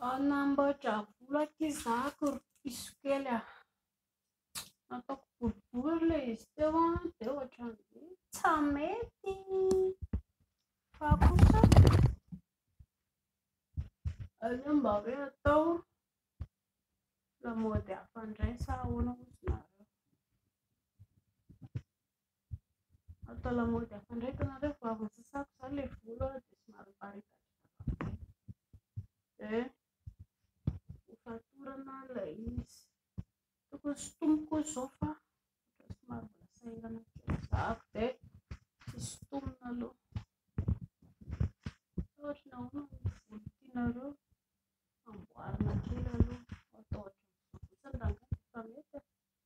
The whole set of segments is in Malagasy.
Hanamboatra volo akia za koropiso kely a, nataoko boribory ilay izy teo a dia ohatran'ny hoe tsy hah mety fa kosa aleo mba hoe atao lamaody hafa indray sa ahoana ozy nareo. Atao lamaody hafa indray itanareo vao avy nosasako izany ilay volo dia somary miparitaka dia hofatorana ilay izy tokony sintomiko hoy izao fa somary mbola sahirana kely zahako dia tsy sintomina aloha sao ohatran'ny ahoana ny volo tianareo amboarina kely aloha atao ohatran'izao fotsiny raha angamba efa mety e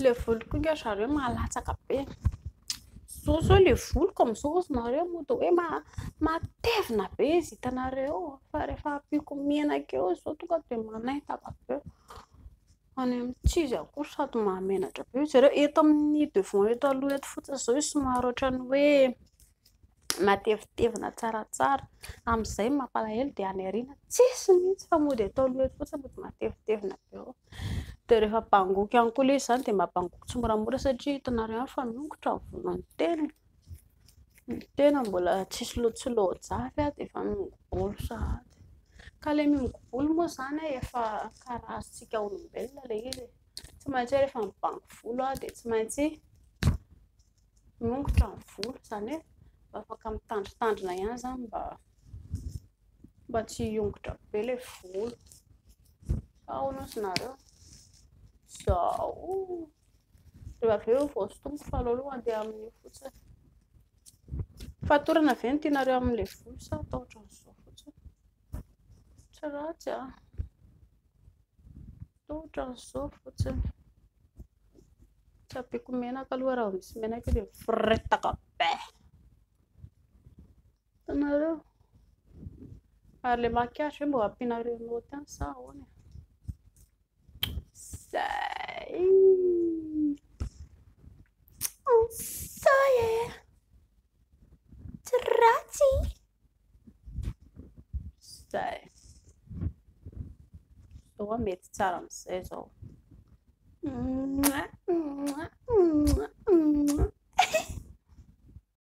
Ilay voloko anie ry zareo mahalatsaka be e, zao izao ilay voloko amin'izao hozy nareo moa dia hoe matevina be izy hitanareo eo fa rehefa ampiako menaka eo izao tonga dia manaitaka be, any amin'ny tsy izy akory sady mahamenatra be hoy zareo, eto amin'ny devant eto aloha eto fotsiny izao izy somary ohatran'ny hoe. matevitevina tsaratsara amin'izay ny mampalahelo dia any aoriana tsisy mihitsy fa mody ataony eo fotsiny mody matevitevina avy eo dia rehefa bangoiko ihany koa ilay izy izany dia mba bangoiko tsimoramora satria hitanareo ihany fa nongotra ny volon'ny tena ny tena mbola tsisy lotsy loajary aho dia efa miongom-bolo sahady ka ilay miongom-bolo moa izany a efa karaha azontsika olombelona ilay izy e, tsy maintsy hoe rehefa mibango volo aho dia tsy maintsy miongotra ny volo, izany hoe mba afaka mitandritandrina ihany izany mba mba tsy hiongotra be ilay volo. Fa ahoana hozy nareo? Izao dia avy eo vao sintomiko fa aleo aloha handeha amin'io fotsiny. Fatorana ve no tianareo amin'ilay volo sa atao ohatran'izao fotsiny? Tsy ratsy an! Toa ohatran'ny zo fotsiny. Tsy ampiako menaka aloha raha misy menaka io dia miforetaka be. Tanareo. Ary le maquillage hoe mba ampianareo note any sa ahoana? Zay. Zay e. Tsy ratsy. Zay. Zao mety tsara amin'izay zao.